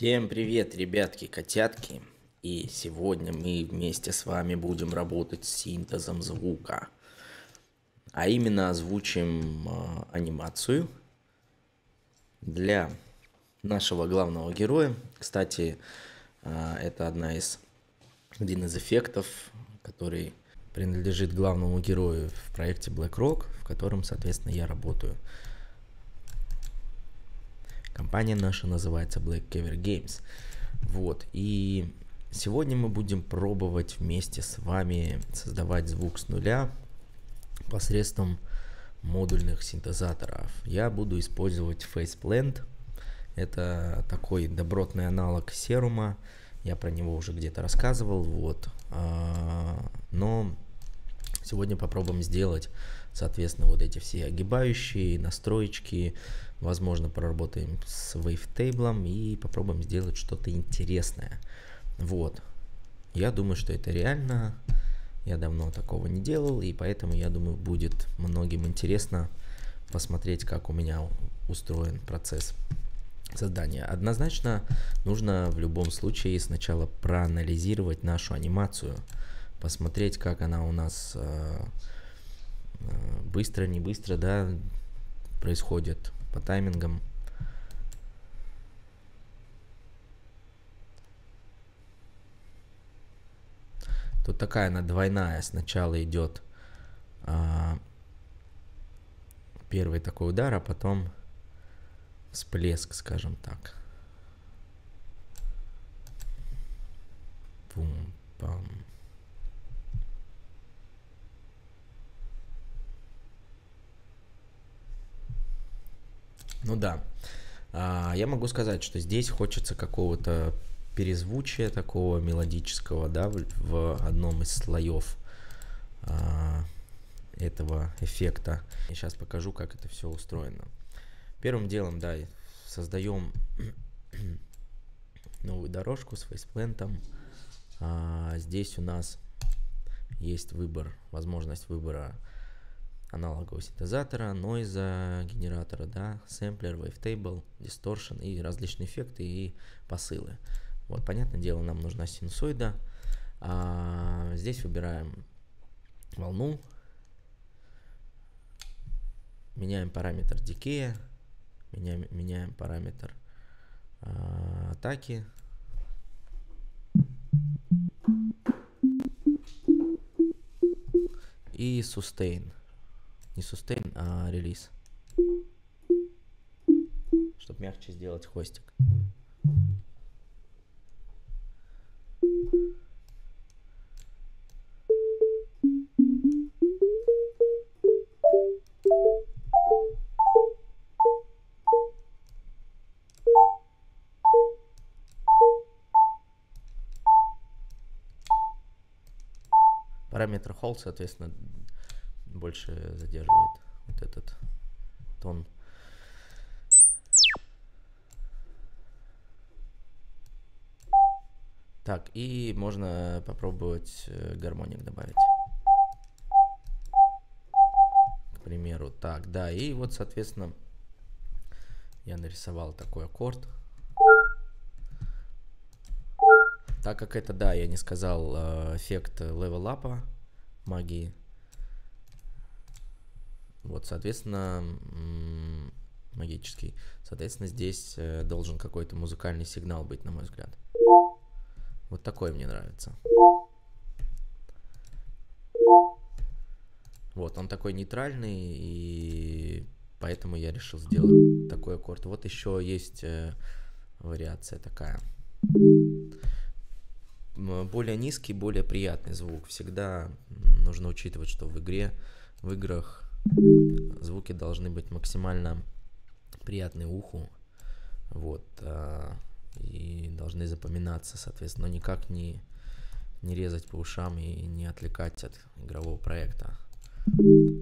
Всем привет, ребятки, котятки. И сегодня мы вместе с вами будем работать с синтезом звука. А именно озвучим э, анимацию для нашего главного героя. Кстати, э, это одна из, один из эффектов, который принадлежит главному герою в проекте BlackRock, в котором, соответственно, я работаю. Компания наша называется Black Caver Games. Вот, и сегодня мы будем пробовать вместе с вами создавать звук с нуля посредством модульных синтезаторов. Я буду использовать FacePlant. Это такой добротный аналог серума. Я про него уже где-то рассказывал. Вот. А, но сегодня попробуем сделать, соответственно, вот эти все огибающие настроечки, Возможно, проработаем с wavetable и попробуем сделать что-то интересное. Вот. Я думаю, что это реально. Я давно такого не делал, и поэтому, я думаю, будет многим интересно посмотреть, как у меня устроен процесс создания. Однозначно нужно в любом случае сначала проанализировать нашу анимацию, посмотреть, как она у нас э, э, быстро, не быстро, да, происходит по таймингам. Тут такая она двойная. Сначала идет а, первый такой удар, а потом всплеск, скажем так. Пум-пам. Ну да. А, я могу сказать, что здесь хочется какого-то перезвучия такого мелодического, да, в, в одном из слоев а, этого эффекта. Я сейчас покажу, как это все устроено. Первым делом, да, создаем новую дорожку с фейсплентом. А, здесь у нас есть выбор, возможность выбора аналогового синтезатора, нойза генератора, да, сэмплер, wavetable, distortion и различные эффекты и посылы. Вот, понятное дело, нам нужна синусоида. А, здесь выбираем волну, меняем параметр дикея, меняем, меняем параметр а, атаки. И sustain. Не sustain, а релиз. Чтобы мягче сделать хвостик. Параметр hold, соответственно, больше задерживает вот этот тон. Так, и можно попробовать э, гармоник добавить. К примеру, так, да, и вот, соответственно, я нарисовал такой аккорд. Так как это, да, я не сказал э, эффект левелапа магии, вот, соответственно, магический. Соответственно, здесь э, должен какой-то музыкальный сигнал быть, на мой взгляд. Вот такой мне нравится. Вот, он такой нейтральный, и поэтому я решил сделать такой аккорд. Вот еще есть э, вариация такая. Более низкий, более приятный звук. Всегда нужно учитывать, что в игре, в играх Звуки должны быть максимально приятны уху. Вот. А, и должны запоминаться, соответственно, но никак не, не резать по ушам и не отвлекать от игрового проекта.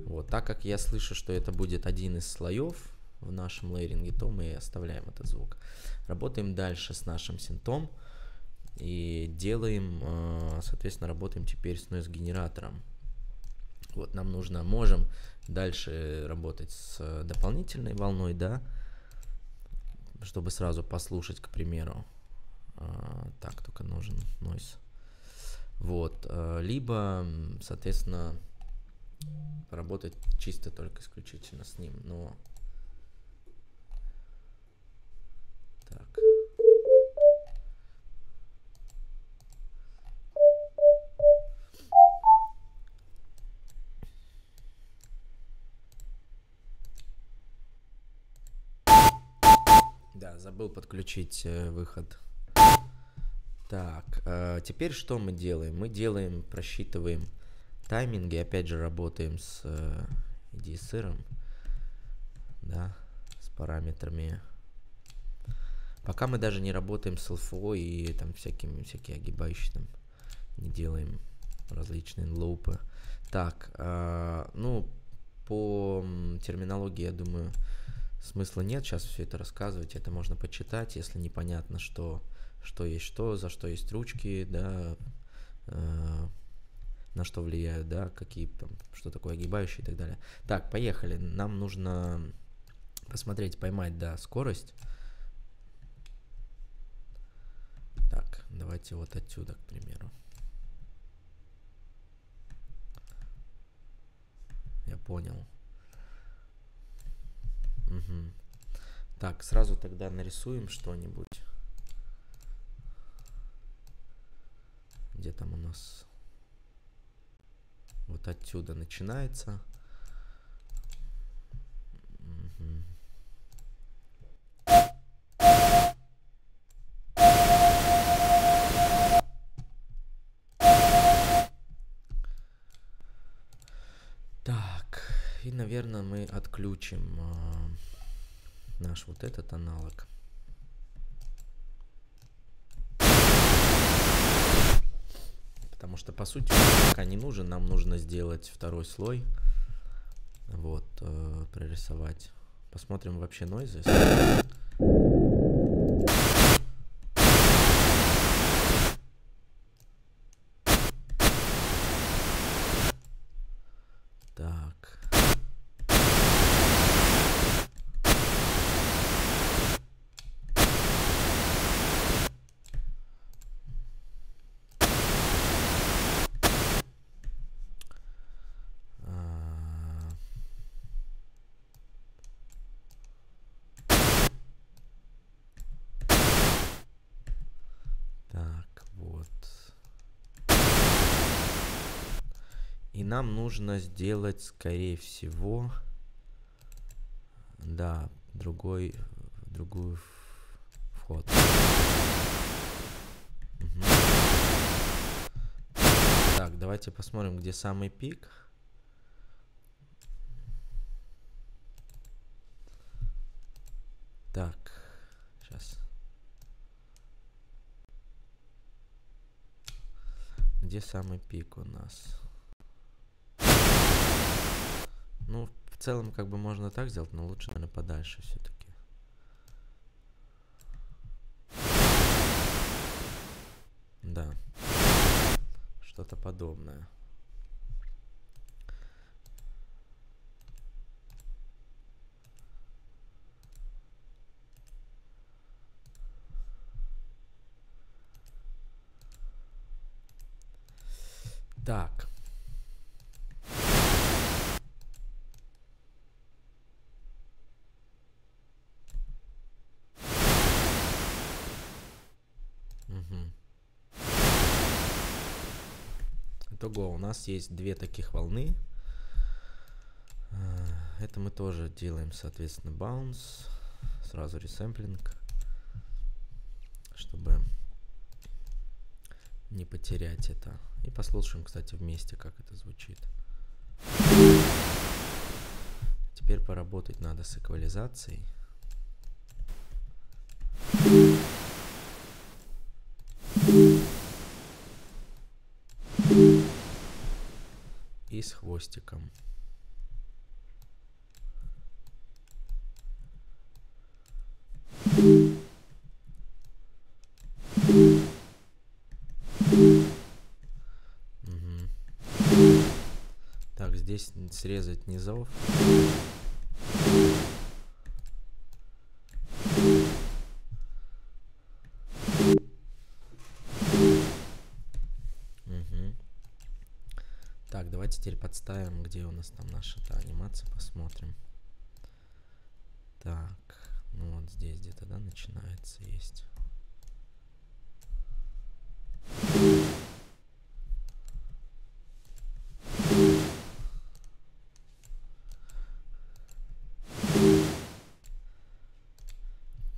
Вот. Так как я слышу, что это будет один из слоев в нашем лейринге, то мы оставляем этот звук. Работаем дальше с нашим синтом и делаем, а, соответственно, работаем теперь с noise генератором. Вот нам нужно, можем дальше работать с дополнительной волной, да, чтобы сразу послушать, к примеру, А, так, только нужен noise. Вот. А, либо, соответственно, поработать чисто только исключительно с ним. Но так. Забыл подключить э, выход. Так, э, теперь что мы делаем? Мы делаем, просчитываем тайминги, опять же работаем с э, DSR, да, с параметрами. Пока мы даже не работаем с LFO и там всякими, всякие огибающие там, не делаем различные лоупы. Так, ну, по терминологии, я думаю, смысла нет сейчас все это рассказывать, это можно почитать, если непонятно, что, что есть что, за что есть ручки, да, э, на что влияют, да, какие там, что такое огибающие и так далее. Так, поехали. Нам нужно посмотреть, поймать, да, скорость. Так, давайте вот отсюда, к примеру. Я понял. Угу. Так, сразу тогда нарисуем что-нибудь. Где там у нас? Вот отсюда начинается. Угу. И, наверное, мы отключим э, наш вот этот аналог. Потому что, по сути, пока не нужен. Нам нужно сделать второй слой. Вот, э, прорисовать. Посмотрим вообще нойзы. Нам нужно сделать, скорее всего, да, другой, другую вход. Так, давайте посмотрим, где самый пик. Так, сейчас. Где самый пик у нас? Ну, в целом, как бы можно так сделать, но лучше, наверное, подальше все-таки. Да. Что-то подобное. Так. Итого у нас есть две таких волны. Э, это мы тоже делаем, соответственно, bounce, сразу ресэмплинг, чтобы не потерять это. И послушаем, кстати, вместе, как это звучит. Теперь поработать надо с эквализацией. И с хвостиком. Угу. Так, здесь срезать низов. Теперь подставим, где у нас там наша -то анимация, посмотрим. Так, ну вот здесь где-то, да, начинается есть.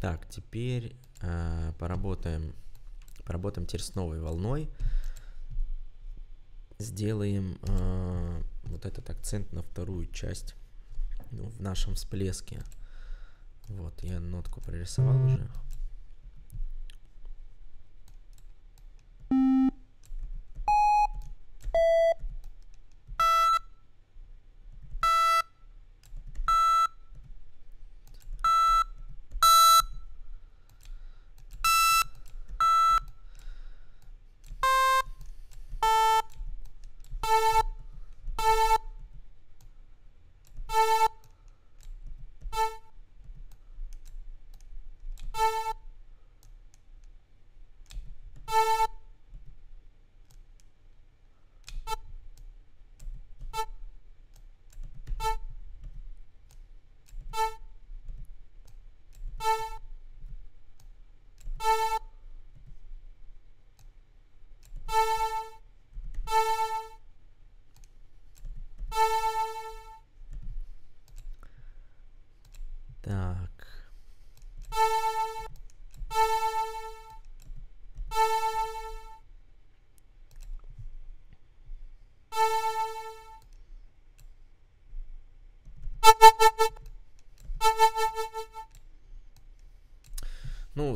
Так, теперь э, поработаем, поработаем теперь с новой волной. Сделаем э, вот этот акцент на вторую часть ну, в нашем всплеске. Вот, я нотку прорисовал уже.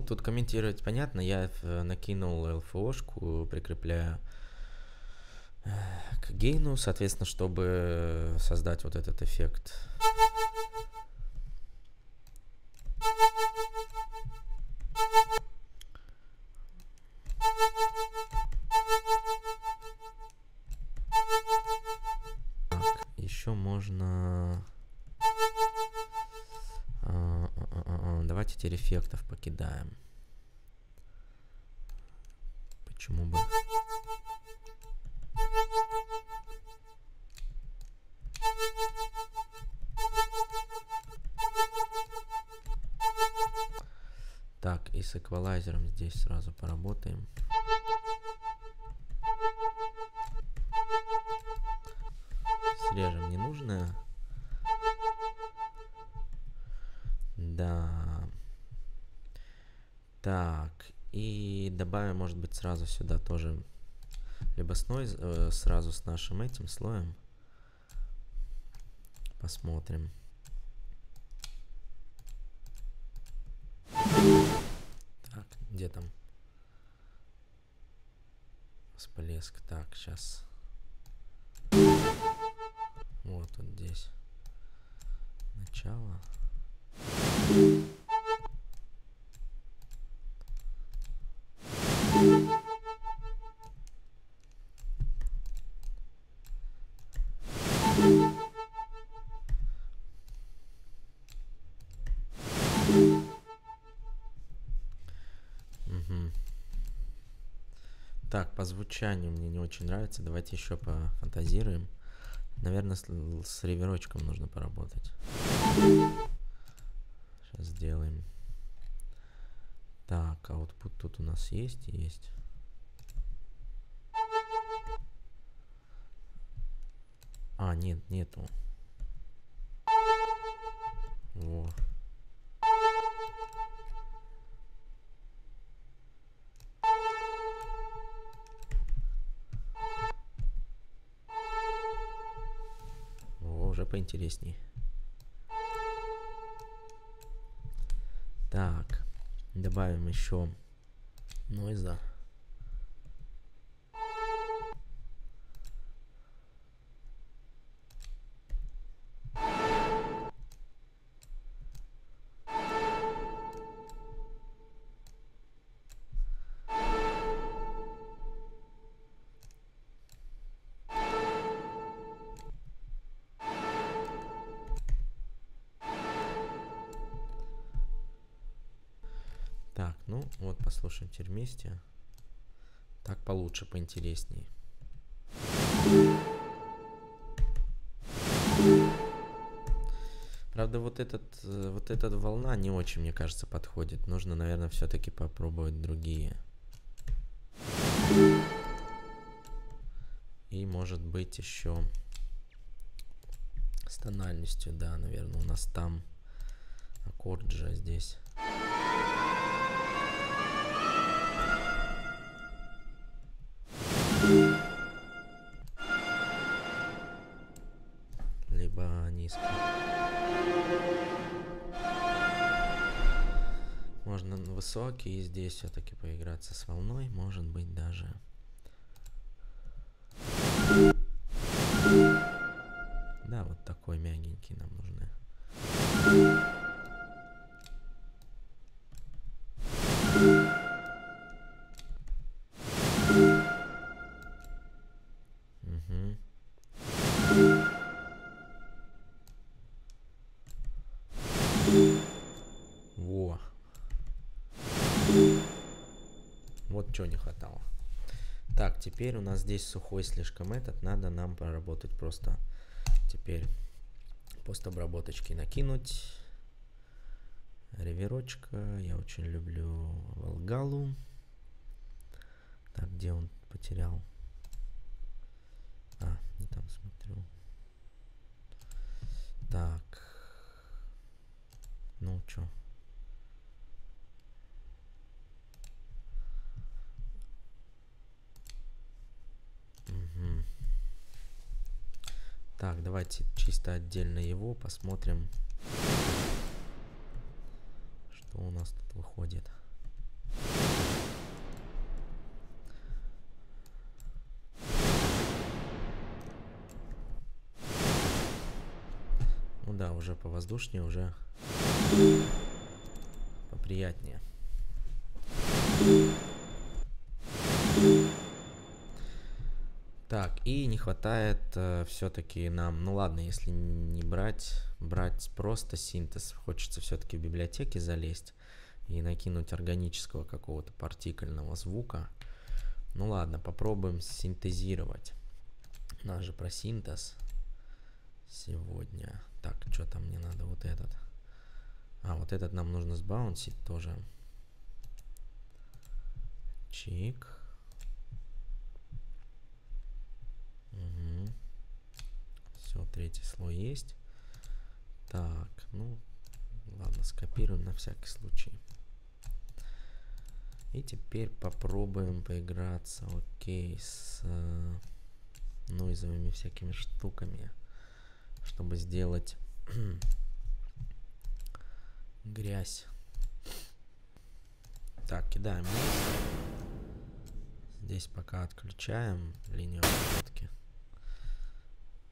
Тут комментировать понятно. Я накинул LFO-шку, прикрепляю э, к гейну, соответственно, чтобы создать вот этот эффект давайте теперь эффектов покидаем. Почему бы... Так, и с эквалайзером здесь сразу поработаем. Добавим, может быть, сразу сюда тоже либо с нойз, э, сразу с нашим этим слоем. Посмотрим. Так, где там? Всплеск. Так, сейчас. Вот он здесь. Начало. Так, по звучанию мне не очень нравится. Давайте еще пофантазируем. Наверное, с, с реверочком нужно поработать. Сейчас сделаем. Так, вот тут у нас есть? Есть. А, нет, нету. Во. Поинтересней. Так, добавим еще нойза. послушаем теперь вместе. Так получше, поинтересней. Правда, вот, этот, э, вот эта волна не очень, мне кажется, подходит. Нужно, наверное, все-таки попробовать другие. И, может быть, еще с тональностью, да, наверное, у нас там аккорд же здесь. Либо низкий. Можно высокий здесь все-таки поиграться с волной, может быть даже. Да, вот такой мягенький нам нужны. Во. Вот что не хватало. Так, теперь у нас здесь сухой слишком этот. Надо нам поработать просто теперь постобработочки накинуть. Реверочка. Я очень люблю Волгалу. Так, где он потерял? А, не там смотрю. Так. Ну, чё? Угу. Так, давайте чисто отдельно его посмотрим, что у нас тут выходит. Ну да, уже повоздушнее, уже поприятнее. Так, и не хватает э, все-таки нам, ну ладно, если не брать, брать просто синтез, хочется все-таки в библиотеке залезть и накинуть органического какого-то партикельного звука. Ну ладно, попробуем синтезировать. У нас же про синтез сегодня. Так, что там мне надо? Вот этот. А, вот этот нам нужно сбаунсить тоже. Чик. Угу. Все, третий слой есть. Так, ну, ладно, скопируем на всякий случай. И теперь попробуем поиграться, окей, с э, нойзовыми всякими штуками, чтобы сделать грязь. Так, кидаем. Здесь пока отключаем линию обработки.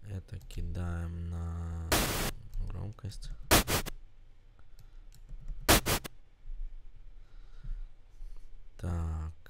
Это кидаем на громкость. Так.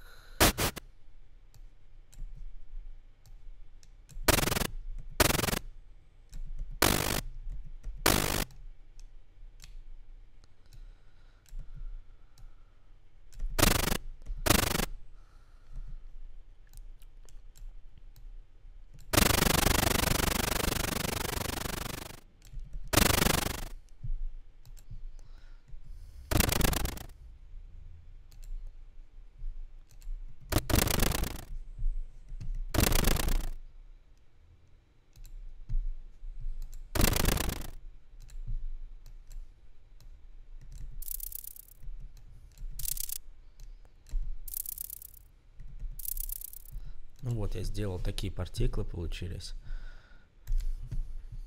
Вот, я сделал такие партиклы получились.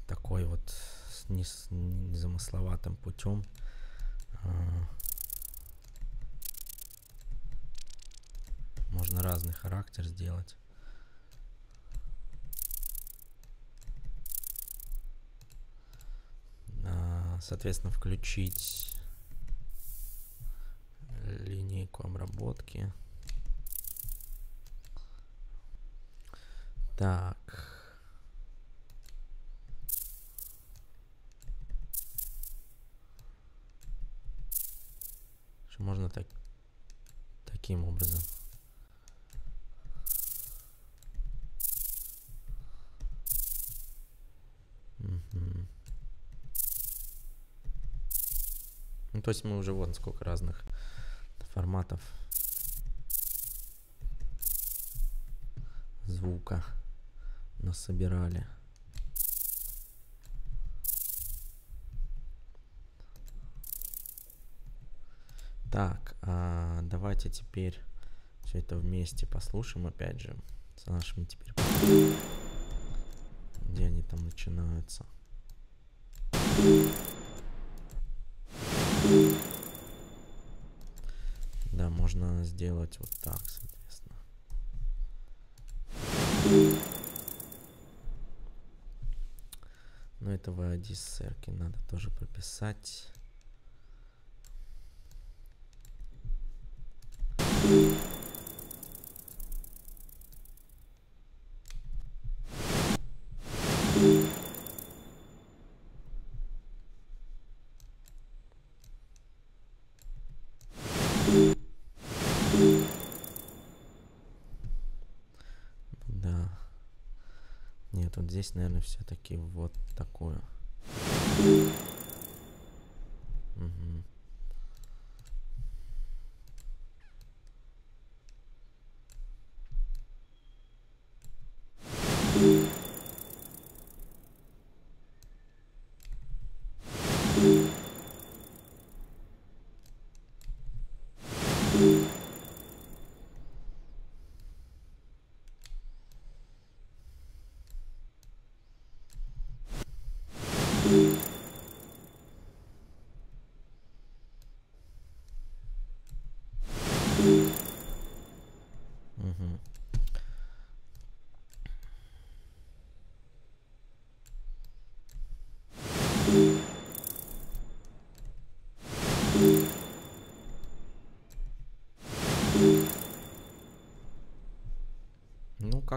Такой вот с не с незамысловатым путем. А, можно разный характер сделать. А, соответственно, включить линейку обработки. Так. Можно так таким образом. Угу. то есть мы уже вот сколько разных форматов звука насобирали. Так, а давайте теперь все это вместе послушаем опять же с нашими теперь где они там начинаются. Да, можно сделать вот так, соответственно. Но это в дисерки надо тоже прописать. Здесь, наверное, все-таки вот такую.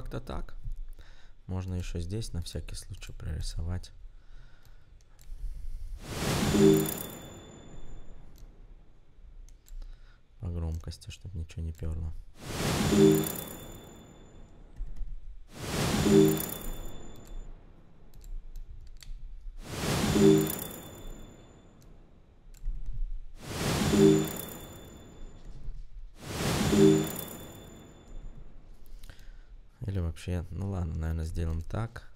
Как-то так. Можно еще здесь на всякий случай прорисовать. По громкости, чтобы ничего не перло. Вообще, ну ладно, наверное, сделаем так.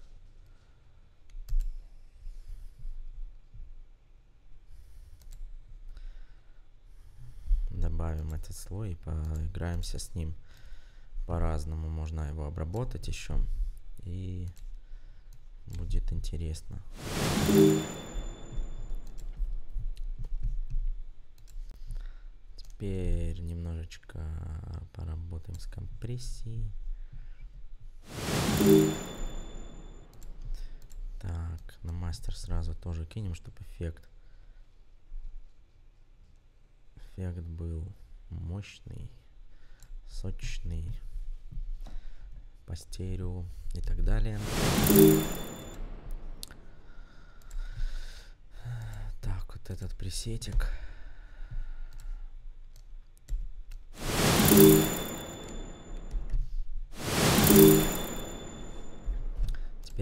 Добавим этот слой и поиграемся с ним по-разному. Можно его обработать еще. И будет интересно. Теперь немножечко поработаем с компрессией. Так, на мастер сразу тоже кинем, чтобы эффект эффект был мощный, сочный, по стерео и так далее. Так, вот этот пресетик.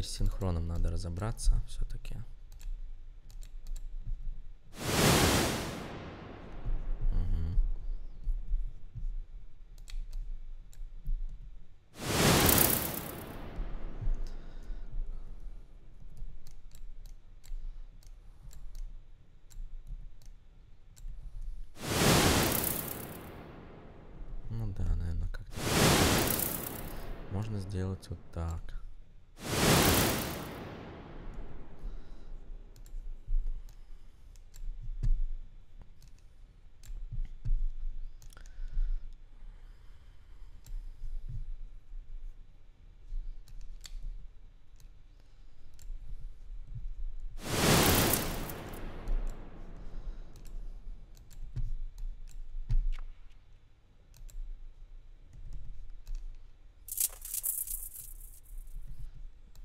Теперь с синхроном надо разобраться все-таки. Ну сделать вот так.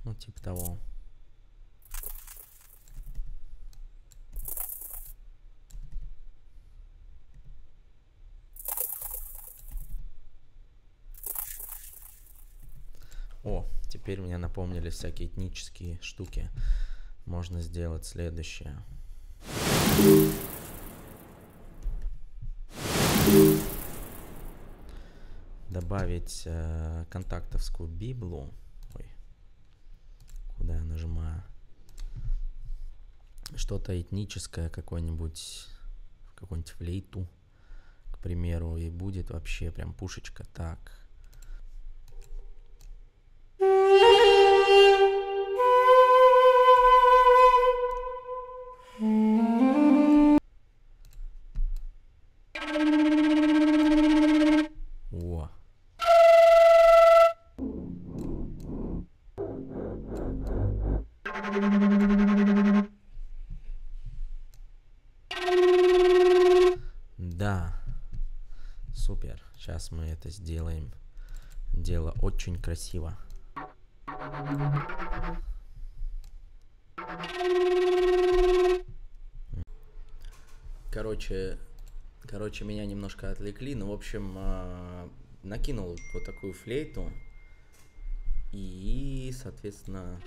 Ну, типа того. О, теперь меня напомнили всякие этнические штуки. Можно сделать следующее. Добавить э, контактовскую библу. Что-то этническое, какое-нибудь, какую-нибудь флейту, к примеру, и будет вообще прям пушечка. Так. О. Да. Сейчас мы это сделаем. Дело очень красиво. Короче, короче, меня немножко отвлекли, но, в общем, а, накинул вот такую флейту и, соответственно,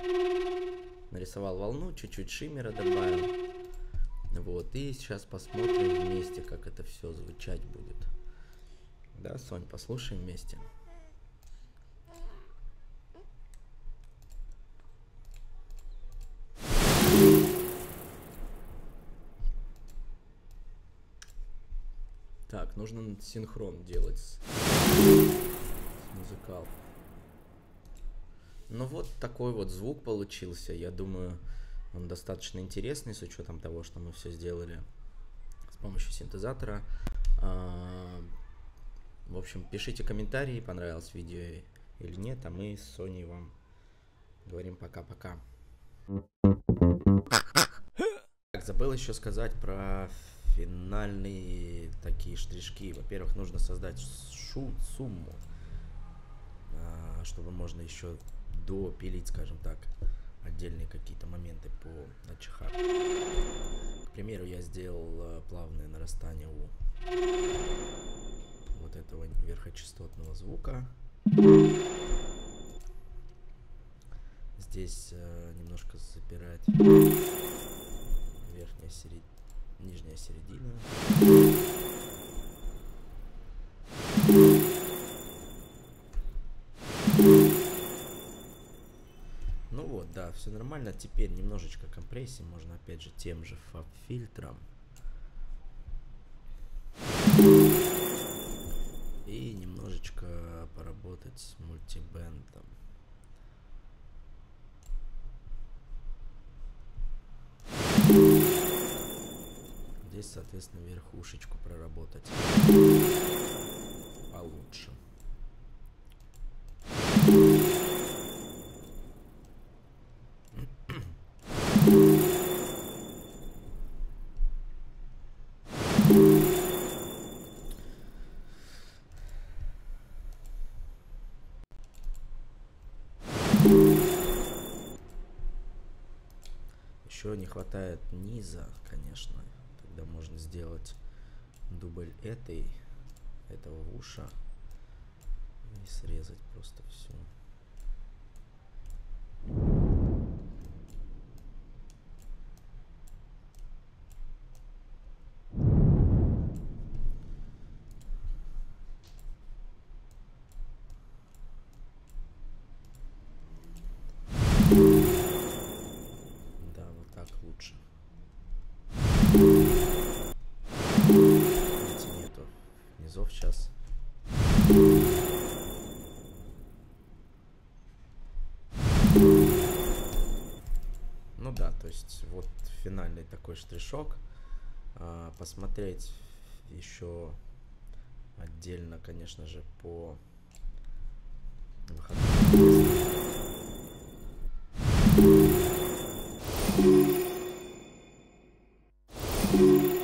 нарисовал волну, чуть-чуть шиммера добавил. Вот, и сейчас посмотрим вместе, как это все звучать будет. Да, Сонь, послушаем вместе. Так, нужно синхрон делать с, с музыкал. Ну вот такой вот звук получился. Я думаю, он достаточно интересный с учетом того, что мы все сделали с помощью синтезатора. В общем, пишите комментарии, понравилось видео или нет, а мы с Соней вам говорим пока-пока. Так, забыл еще сказать про финальные такие штришки. Во-первых, нужно создать шу сумму, а, чтобы можно еще допилить, скажем так, отдельные какие-то моменты по АЧХ. К примеру, я сделал э, плавное нарастание у вот этого верхочастотного звука. Здесь э, немножко запирать верхняя середина, нижняя середина. Ну вот, да, все нормально. Теперь немножечко компрессии можно опять же тем же фаб-фильтром. Поработать с мультибендом. Здесь, соответственно, верхушечку проработать получше. Хватает низа, конечно. Тогда можно сделать дубль этой, этого уша и срезать просто все. есть вот финальный такой штришок. А, посмотреть еще отдельно, конечно же, по выходным. thank you